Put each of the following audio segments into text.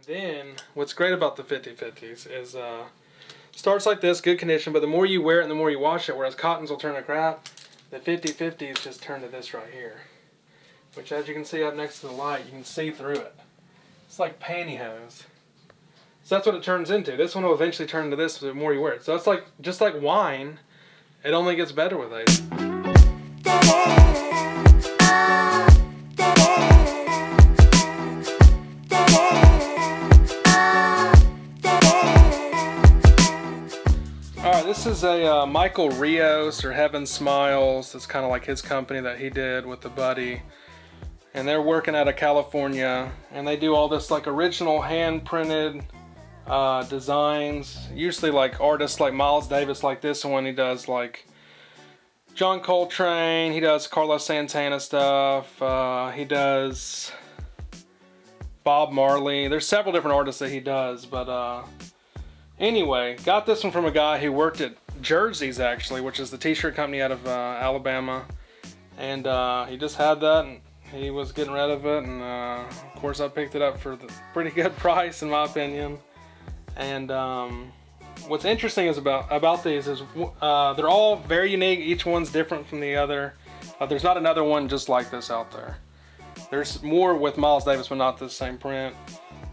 And then what's great about the 50-50s is uh, starts like this, good condition, but the more you wear it and the more you wash it, whereas cottons will turn to crap, the 50-50s just turn to this right here. Which as you can see up next to the light, you can see through it. It's like pantyhose. So that's what it turns into. This one will eventually turn into this the more you wear it. So it's like just like wine, it only gets better with age. Alright, this is a uh, Michael Rios or Heaven Smiles. It's kind of like his company that he did with the buddy. And they're working out of California and they do all this like original hand printed uh, designs. Usually like artists like Miles Davis like this one he does like John Coltrane he does Carlos Santana stuff uh, he does Bob Marley. There's several different artists that he does but uh, anyway got this one from a guy who worked at Jerzees actually which is the t-shirt company out of uh, Alabama. And uh, he just had that and he was getting rid of it and uh, of course I picked it up for the pretty good price in my opinion. And um, what's interesting is about about these is uh, they're all very unique. Each one's different from the other there's not another one just like this out there. There's more with Miles Davis but not the same print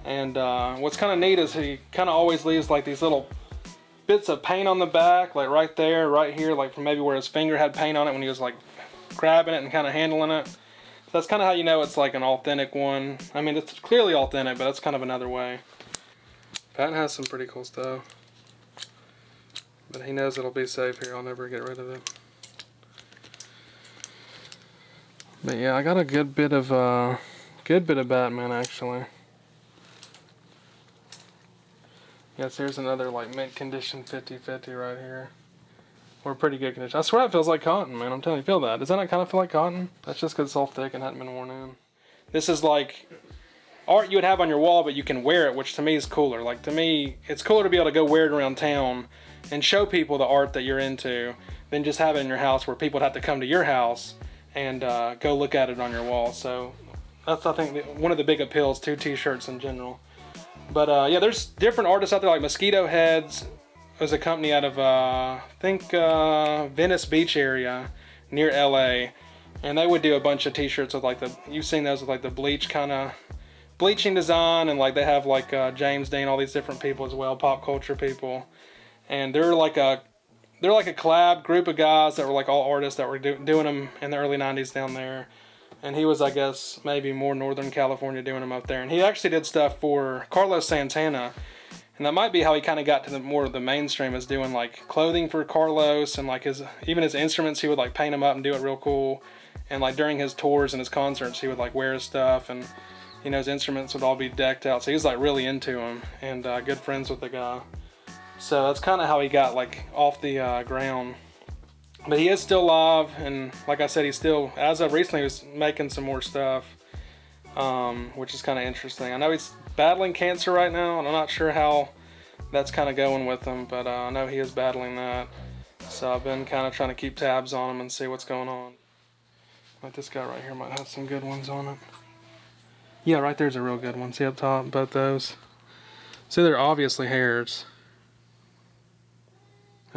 and uh, what's kind of neat is he kind of always leaves like these little bits of paint on the back like right there right here like from maybe where his finger had paint on it when he was like grabbing it and kind of handling it so that's kind of how you know it's like an authentic one. I mean, it's clearly authentic, but that's kind of another way. Patton has some pretty cool stuff. But he knows it'll be safe here. I'll never get rid of it. But yeah, I got a good bit of, uh, good bit of Batman actually. Yes, here's another like mint condition 50-50 right here. We're pretty good condition. I swear it feels like cotton, man. I'm telling you, feel that. Does that not kind of feel like cotton? That's just because it's all thick and hadn't been worn in. This is like art you would have on your wall, but you can wear it, which to me is cooler. Like to me, it's cooler to be able to go wear it around town and show people the art that you're into than just have it in your house where people would have to come to your house and uh, go look at it on your wall. So that's, I think, one of the big appeals to t-shirts in general. But uh, yeah, there's different artists out there like Mosquito Heads, was a company out of, uh, I think, uh, Venice Beach area near LA. And they would do a bunch of t-shirts with like the, you've seen those with like the bleach kind of, bleaching design. And like they have like uh, James Dean, all these different people as well, pop culture people. And they're like a, they're like a collab group of guys that were like all artists that were do, doing them in the early 90s down there. And he was, I guess, maybe more Northern California doing them up there. And he actually did stuff for Carlos Santana. And that might be how he kind of got to the more of the mainstream is doing like clothing for Carlos and like his even his instruments. He would like paint them up and do it real cool. And like during his tours and his concerts he would like wear his stuff and you know his instruments would all be decked out. So he was like really into him and uh, good friends with the guy. So that's kind of how he got like off the uh, ground but he is still alive and like I said he's still as of recently was making some more stuff um, which is kind of interesting I know he's battling cancer right now, and I'm not sure how that's kind of going with him, but uh, I know he is battling that. So I've been kind of trying to keep tabs on him and see what's going on. Like this guy right here might have some good ones on it. Yeah, right there's a real good one. See up top, both those. See, they're obviously hairs.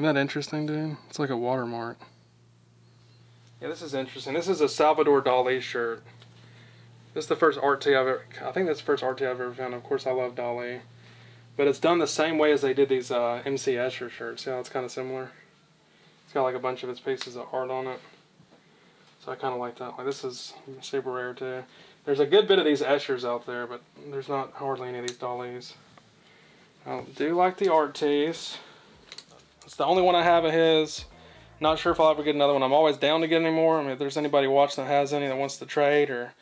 Isn't that interesting, dude? It's like a watermark. Yeah, this is interesting. This is a Salvador Dali shirt. This is the first tee I've ever, I think that's the first tee I've ever found. Of course, I love Dali. But it's done the same way as they did these uh, MC Escher shirts. Yeah, it's kind of similar. It's got like a bunch of its pieces of art on it. So I kind of like that. Like this is super rare too. There's a good bit of these Eschers out there, but there's not hardly any of these Dalis. I do like the art. It's the only one I have of his. Not sure if I'll ever get another one. I'm always down to get any more. I mean, if there's anybody watching that has any that wants to trade or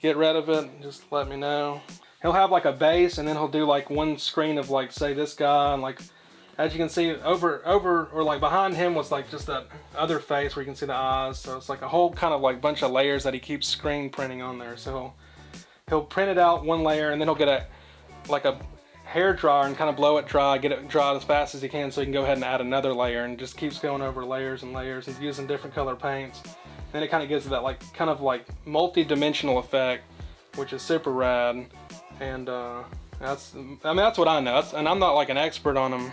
get rid of it, just let me know. He'll have like a base and then he'll do like one screen of like say this guy and like as you can see over over or like behind him was like just that other face where you can see the eyes so it's like a whole kind of like bunch of layers that he keeps screen printing on there so he'll, he'll print it out one layer and then he'll get a like a hair dryer and kind of blow it dry get it dry as fast as he can so he can go ahead and add another layer and just keeps going over layers and layers he's using different color paints then it kind of gives it that like kind of like multi-dimensional effect, which is super rad. And uh, That's, I mean, that's what I know. That's, and I'm not like an expert on them.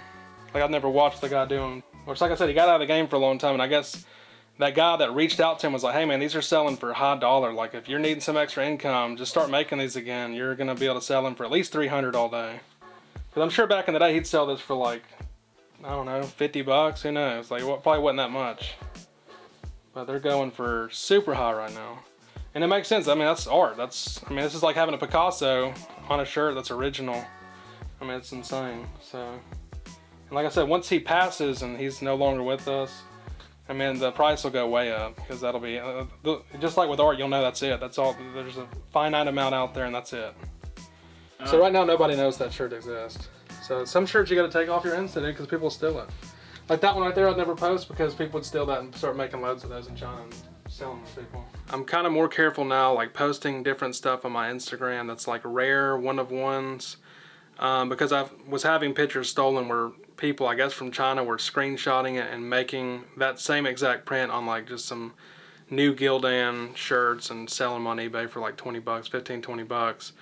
Like I've never watched the guy do them. Which, like I said, he got out of the game for a long time, and I guess that guy that reached out to him was like, "Hey, man, these are selling for a high dollar. Like, if you're needing some extra income, just start making these again. You're gonna be able to sell them for at least 300 all day." Because I'm sure back in the day he'd sell this for like, I don't know, 50 bucks. Who knows? Like, what probably wasn't that much. But they're going for super high right now. And it makes sense. I mean, that's art. That's, I mean, this is like having a Picasso on a shirt that's original. I mean, it's insane. So, and like I said, once he passes and he's no longer with us, I mean, the price will go way up because that'll be, uh, the, just like with art, you'll know that's it. That's all, there's a finite amount out there and that's it. So right now, nobody knows that shirt exists. So some shirts you got to take off your Insta because people steal it. Like that one right there, I'd never post because people would steal that and start making loads of those in China and selling them to people. I'm kind of more careful now, like posting different stuff on my Instagram that's like rare, one of ones, um, because I was having pictures stolen where people, I guess from China, were screenshotting it and making that same exact print on like just some new Gildan shirts and selling them on eBay for like 20 bucks, 15, 20 bucks.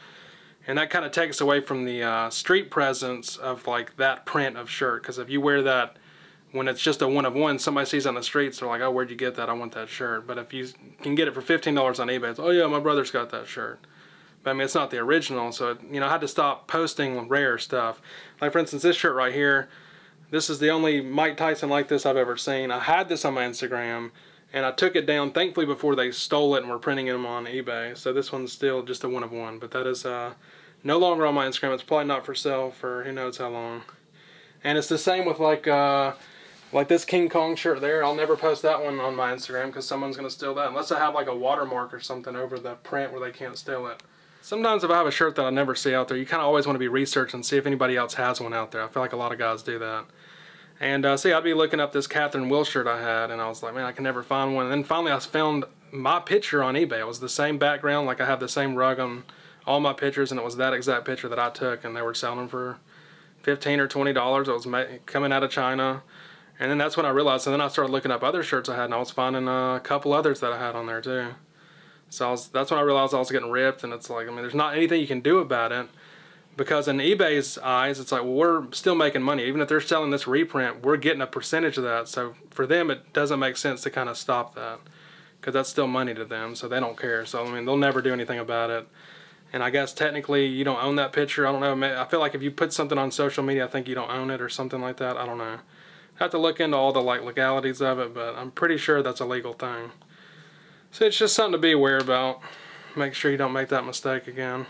And that kind of takes away from the uh, street presence of like that print of shirt. Because if you wear that when it's just a one of one, somebody sees on the streets, they're like, oh, where'd you get that? I want that shirt. But if you can get it for $15 on eBay, it's, oh yeah, my brother's got that shirt. But I mean, it's not the original, so, it, you know, I had to stop posting rare stuff. Like, for instance, this shirt right here, this is the only Mike Tyson like this I've ever seen. I had this on my Instagram, and I took it down, thankfully, before they stole it and were printing them on eBay. So this one's still just a one of one, but that is uh, no longer on my Instagram. It's probably not for sale for who knows how long. And it's the same with like, uh, like this King Kong shirt there, I'll never post that one on my Instagram because someone's going to steal that. Unless I have like a watermark or something over the print where they can't steal it. Sometimes if I have a shirt that I never see out there, you kind of always want to be researching and see if anybody else has one out there. I feel like a lot of guys do that. And uh, see, I'd be looking up this Catherine Will shirt I had, and I was like, man, I can never find one. And then finally I found my picture on eBay. It was the same background, like I have the same rug on all my pictures, and it was that exact picture that I took, and they were selling for 15 or $20. It was coming out of China. And then that's when I realized, and then I started looking up other shirts I had, and I was finding a couple others that I had on there too. So was, that's when I realized I was getting ripped, and it's like, I mean, there's not anything you can do about it. Because in eBay's eyes, it's like, well, we're still making money. Even if they're selling this reprint, we're getting a percentage of that. So for them, it doesn't make sense to kind of stop that. Because that's still money to them, so they don't care. So, I mean, they'll never do anything about it. And I guess technically you don't own that picture. I don't know. I feel like if you put something on social media, I think you don't own it or something like that. I don't know have to look into all the like legalities of it, but I'm pretty sure that's a legal thing. So it's just something to be aware about. Make sure you don't make that mistake again.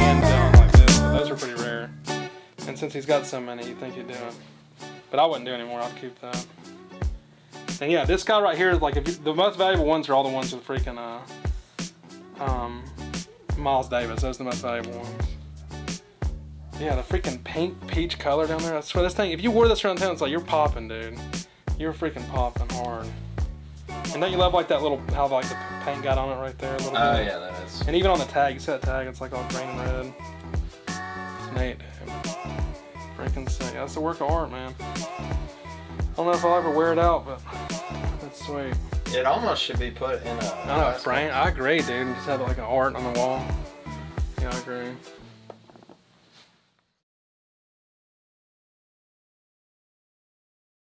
They're not like hand down like this, but those are pretty rare. And since he's got so many, you think he'd do it. But I wouldn't do anymore. I'd keep that. And yeah, this guy right here, like if you, the most valuable ones are all the ones with freaking uh, um, Miles Davis. Those are the most valuable ones. Yeah, the freaking pink peach color down there. I swear this thing, if you wore this around town, it's like you're popping, dude. You're freaking popping hard. And don't you love like that little, how like the paint got on it right there Oh yeah, that is. And even on the tag, you see that tag, it's like all green and red. It's neat, dude. Freaking sick. That's a work of art, man. I don't know if I'll ever wear it out, but that's sweet. It almost should be put in a. I know, frame. I agree, dude. Just have like an art on the wall. Yeah, I agree.